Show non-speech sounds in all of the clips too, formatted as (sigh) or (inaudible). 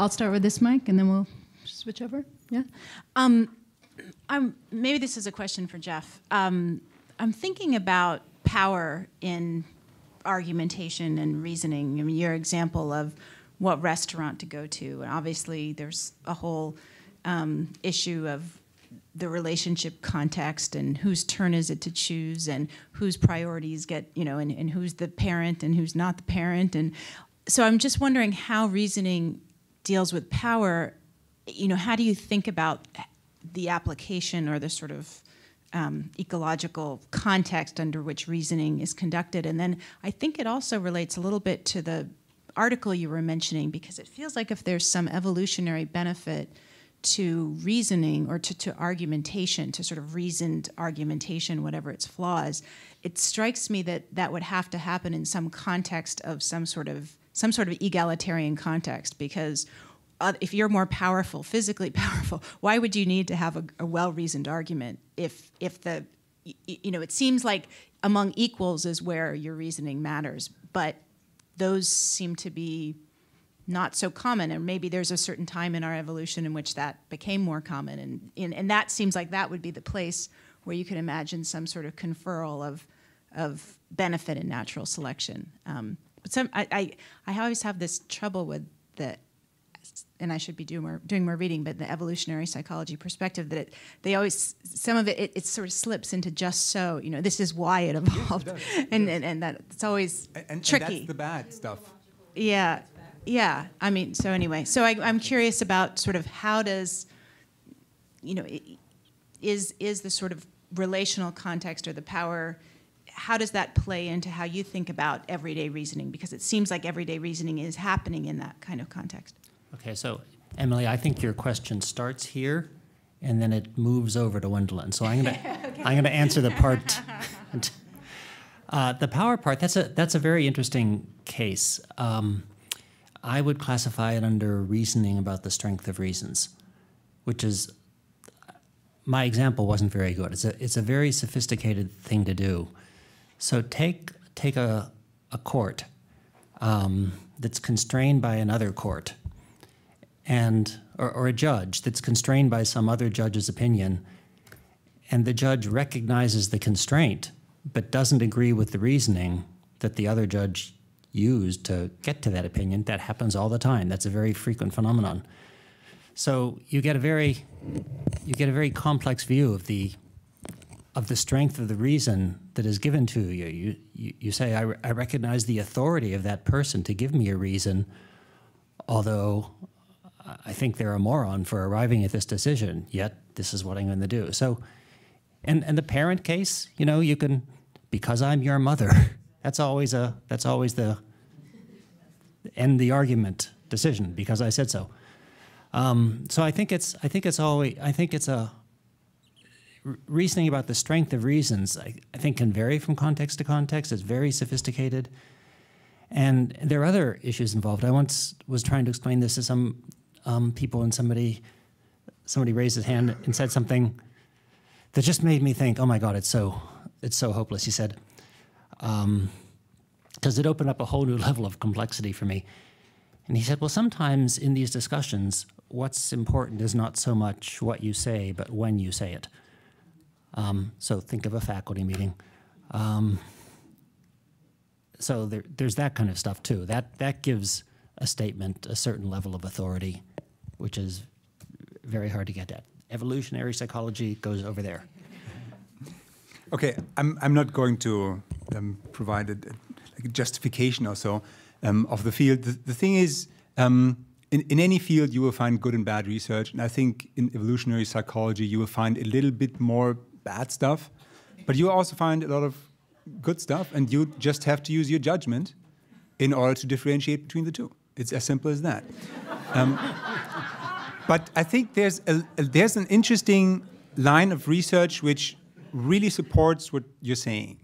I'll start with this mic, and then we'll switch over. Yeah. Um, I'm, maybe this is a question for Jeff. Um, I'm thinking about power in argumentation and reasoning. I mean, your example of what restaurant to go to, and obviously there's a whole um, issue of the relationship context and whose turn is it to choose and whose priorities get you know and, and who's the parent and who's not the parent and so i'm just wondering how reasoning deals with power you know how do you think about the application or the sort of um, ecological context under which reasoning is conducted? And then i think it also relates a little bit to the article you were mentioning because it feels like if there's some evolutionary benefit to reasoning or to, to argumentation, to sort of reasoned argumentation, whatever its flaws, it strikes me that that would have to happen in some context of some sort of some sort of egalitarian context because uh, if you're more powerful, physically (laughs) powerful, why would you need to have a, a well-reasoned argument if if the you know it seems like among equals is where your reasoning matters, but those seem to be not so common and maybe there's a certain time in our evolution in which that became more common and, and, and that seems like that would be the place where you could imagine some sort of conferral of, of benefit in natural selection. Um, some, I, I, I always have this trouble with the and I should be doing more doing more reading, but the evolutionary psychology perspective that it, they always some of it, it, it sort of slips into just so you know this is why it evolved, yes, it (laughs) and, and and that it's always and, tricky. And that's the bad stuff. Yeah, yeah, I mean, so anyway, so I, am curious about sort of how does, you know, is is the sort of relational context or the power, how does that play into how you think about everyday reasoning? Because it seems like everyday reasoning is happening in that kind of context. Okay, so Emily, I think your question starts here, and then it moves over to Wendelin. So I'm gonna okay. (laughs) I'm gonna answer the part. (laughs) uh, the power part. That's a that's a very interesting case. Um, I would classify it under reasoning about the strength of reasons, which is my example wasn't very good. It's a it's a very sophisticated thing to do. So take take a a court um, that's constrained by another court, and or, or a judge that's constrained by some other judge's opinion, and the judge recognizes the constraint but doesn't agree with the reasoning that the other judge used to get to that opinion. That happens all the time. That's a very frequent phenomenon. So you get a very you get a very complex view of the of the strength of the reason that is given to you. You you, you say I, I recognize the authority of that person to give me a reason, although I think they're a moron for arriving at this decision. Yet this is what I'm going to do. So, and and the parent case, you know, you can because I'm your mother. (laughs) That's always a that's always the end the argument decision because I said so. Um, so I think it's I think it's always I think it's a reasoning about the strength of reasons. I, I think can vary from context to context. It's very sophisticated, and there are other issues involved. I once was trying to explain this to some um, people, and somebody somebody raised his hand and said something that just made me think, "Oh my God, it's so it's so hopeless." He said because um, it opened up a whole new (laughs) level of complexity for me. And he said, well, sometimes in these discussions, what's important is not so much what you say, but when you say it. Um, so think of a faculty meeting. Um, so there, there's that kind of stuff too. That that gives a statement a certain level of authority, which is very hard to get at. Evolutionary psychology goes over there. Okay, I'm, I'm not going to um, provide a, a, justification or so um, of the field. The, the thing is, um, in, in any field, you will find good and bad research. And I think in evolutionary psychology, you will find a little bit more bad stuff. But you also find a lot of good stuff. And you just have to use your judgment in order to differentiate between the two. It's as simple as that. Um, but I think there's, a, a, there's an interesting line of research which really supports what you're saying.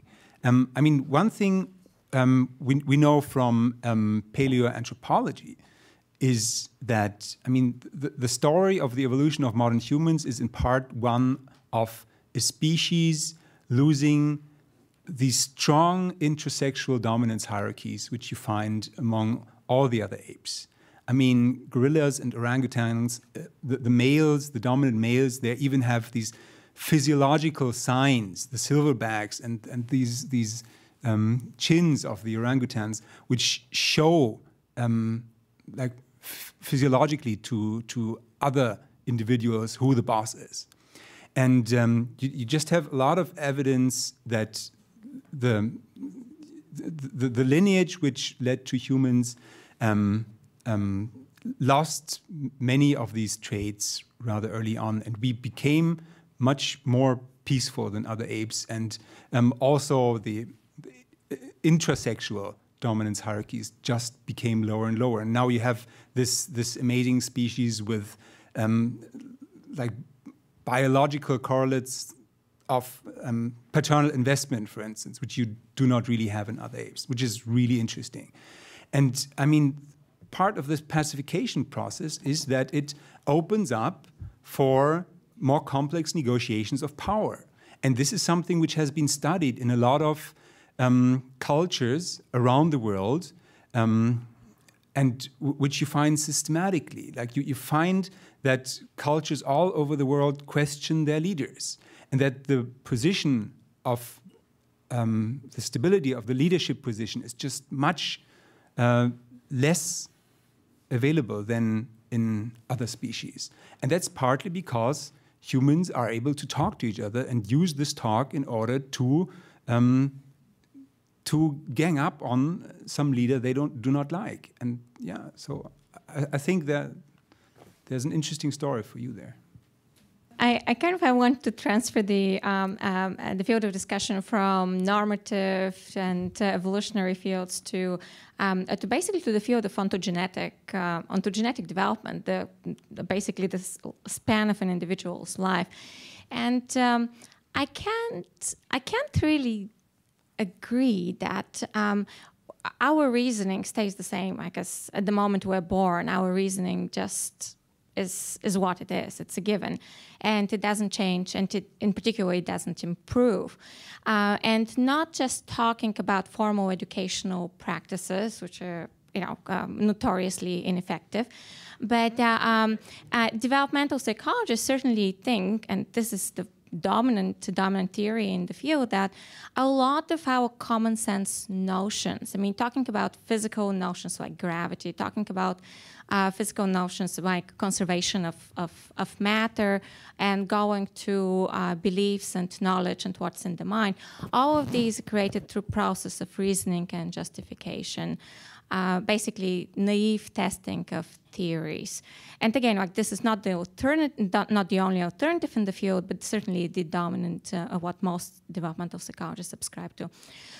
Um, I mean, one thing um, we, we know from um, paleoanthropology is that, I mean, the, the story of the evolution of modern humans is in part one of species losing these strong intersexual dominance hierarchies which you find among all the other apes. I mean, gorillas and orangutans, uh, the, the males, the dominant males, they even have these physiological signs, the silverbacks and, and these, these um, chins of the orangutans, which show um, like physiologically to, to other individuals who the boss is. And um, you, you, just have a lot of evidence that the, the, the lineage which led to humans um, um, lost many of these traits rather early on, and we became much more peaceful than other apes, and um, also the, the intrasexual dominance hierarchies just became lower and lower. And now you have this this amazing species with um, like biological correlates of um, paternal investment, for instance, which you do not really have in other apes, which is really interesting. And I mean, part of this pacification process is that it opens up for more complex negotiations of power. And this is something which has been studied in a lot of um, cultures around the world, um, and which you find systematically. Like you, you find that cultures all over the world question their leaders, and that the position of um, the stability of the leadership position is just much uh, less available than in other species. And that's partly because humans are able to talk to each other and use this talk in order to um, to gang up on some leader they don't do not like. And yeah, so I, I think that there's an interesting story for you there. I, I, kind of I want to transfer the um, um, uh, the field of discussion from normative and uh, evolutionary fields to um, uh, to basically to the field of ontogenetic uh, ontogenetic development, the, the, basically the span of an individual's life, and um, I can't I can't really agree that um, our reasoning stays the same. I guess at the moment we're born, our reasoning just is is what it is. It's a given, and it doesn't change, and it, in particular, it doesn't improve. Uh, and not just talking about formal educational practices, which are you know um, notoriously ineffective, but uh, um, uh, developmental psychologists certainly think, and this is the dominant to dominant theory in the field that a lot of our common sense notions i mean talking about physical notions like gravity talking about uh, physical notions like conservation of, of, of matter and going to uh, beliefs and knowledge and what's in the mind all of these are created through process of reasoning and justification uh, basically naive testing of theories. And again, like this is not the alternative, not the only alternative in the field, but certainly the dominant uh, of what most developmental psychologists subscribe to.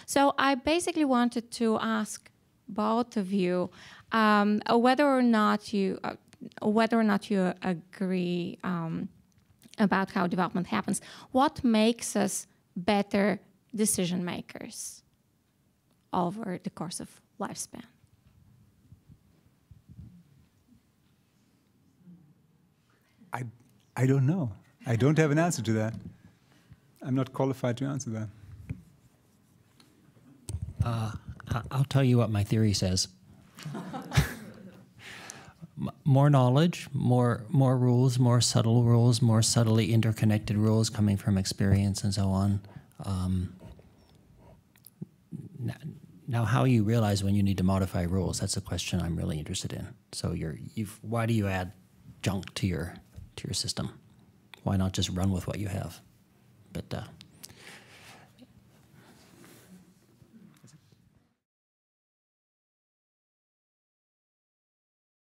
So I basically wanted to ask both of you um, whether or not you uh, whether or not you agree um, about how development happens. What makes us better decision makers over the course of lifespan? I, I don't know. I don't have an answer to that. I'm not qualified to answer that. Uh, I'll tell you what my theory says. (laughs) more knowledge, more more rules, more subtle rules, more subtly interconnected rules coming from experience and so on. Um, now, how you realize when you need to modify rules—that's a question I'm really interested in. So, you're, you've, why do you add junk to your to your system. Why not just run with what you have? But uh,